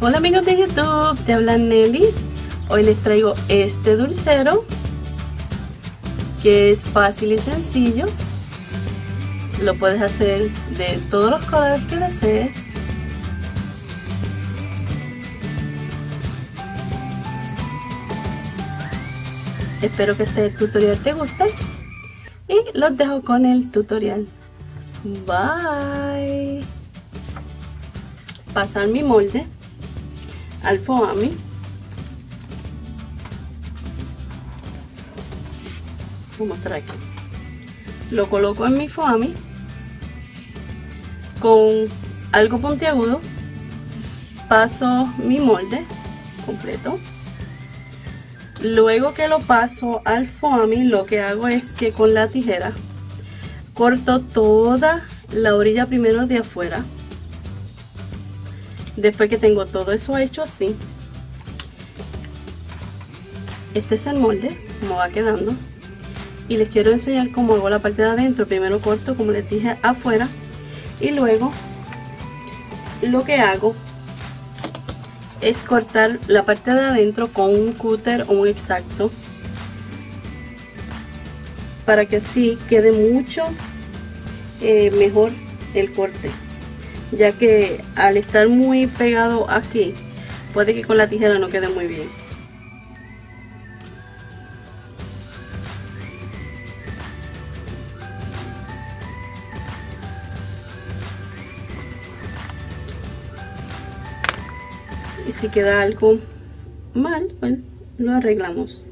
Hola amigos de YouTube, te habla Nelly. Hoy les traigo este dulcero que es fácil y sencillo. Lo puedes hacer de todos los colores que desees. Espero que este tutorial te guste y los dejo con el tutorial. Bye. Pasar mi molde al foamy. Voy a. Lo coloco en mi foamy con algo puntiagudo. Paso mi molde completo Luego que lo paso al foamy, lo que hago es que con la tijera corto toda la orilla primero de afuera. Después que tengo todo eso hecho así, este es el molde, como va quedando. Y les quiero enseñar cómo hago la parte de adentro. Primero corto, como les dije, afuera. Y luego lo que hago es cortar la parte de adentro con un cúter o un exacto para que así quede mucho eh, mejor el corte ya que al estar muy pegado aquí puede que con la tijera no quede muy bien y si queda algo mal, bueno, lo arreglamos.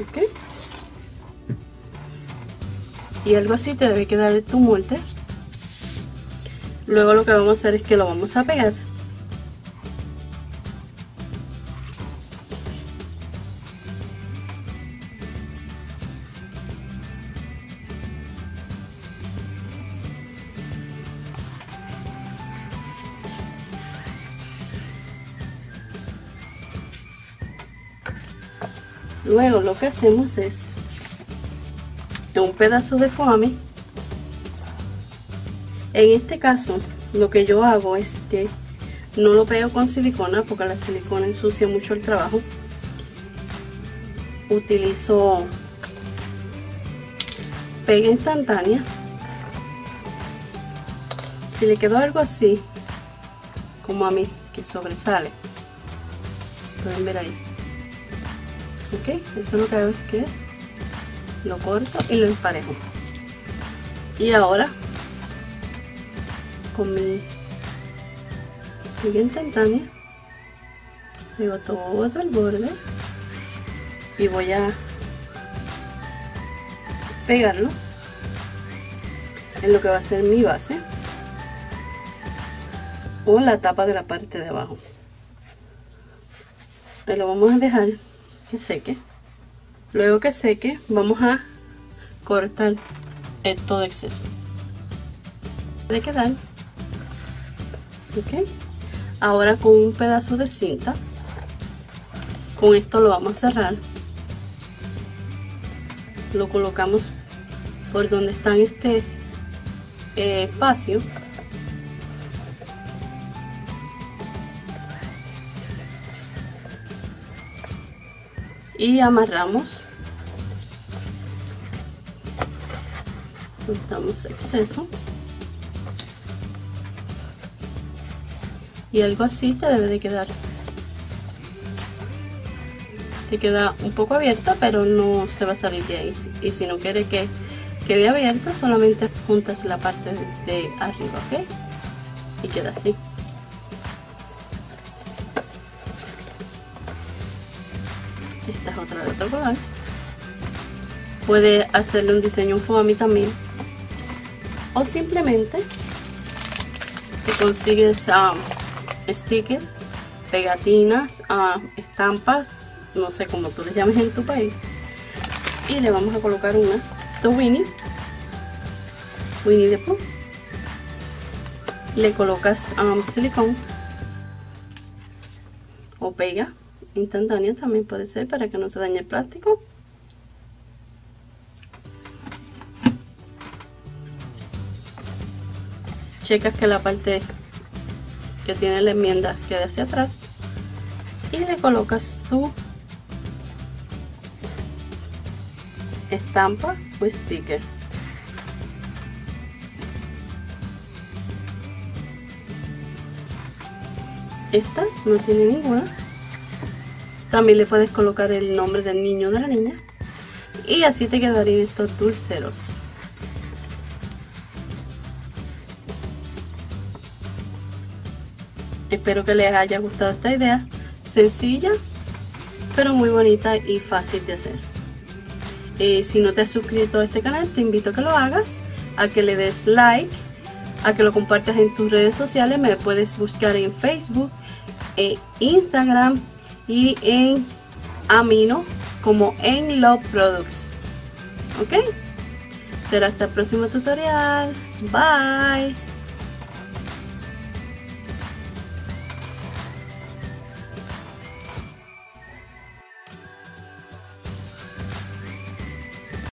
¿Ok? Y algo así te debe quedar tu molde. Luego lo que vamos a hacer es que lo vamos a pegar. Luego lo que hacemos es un pedazo de foamy. En este caso, lo que yo hago es que no lo pego con silicona porque la silicona ensucia mucho el trabajo. Utilizo pega instantánea. Si le quedó algo así, como a mí, que sobresale, pueden ver ahí ok eso lo que hago es que lo corto y lo emparejo. Y ahora con mi siguiente instantánea pego todo el borde y voy a pegarlo en lo que va a ser mi base o la tapa de la parte de abajo. Y lo vamos a dejar que seque luego que seque vamos a cortar todo exceso. De quedar. Ok. Ahora con un pedazo de cinta con esto lo vamos a cerrar. Lo colocamos por donde está este eh, espacio. Y amarramos cortamos exceso. Y algo así te debe de quedar. Te queda un poco abierto pero no se va a salir de ahí. Y si no quiere que quede abierto solamente juntas la parte de arriba ok y queda así. Esta es otra de otro color. Puede hacerle un diseño foamy también o simplemente te consigues um, stickers pegatinas uh, estampas no sé cómo tú les llames en tu país. Y le vamos a colocar una de Winnie. Winnie the Pooh. Le colocas um, silicón o pega. Instantánea también puede ser para que no se dañe el plástico checas que la parte que tiene la enmienda quede hacia atrás y le colocas tu estampa o sticker. Esta no tiene ninguna. También le puedes colocar el nombre del niño o de la niña y así te quedarían estos dulceros espero que les haya gustado esta idea. Sencilla pero muy bonita y fácil de hacer. Eh, si no te has suscrito a este canal te invito a que lo hagas a que le des like a que lo compartas en tus redes sociales. Me puedes buscar en Facebook en Instagram y en Amino como en Love Products. Ok será hasta el próximo tutorial. Bye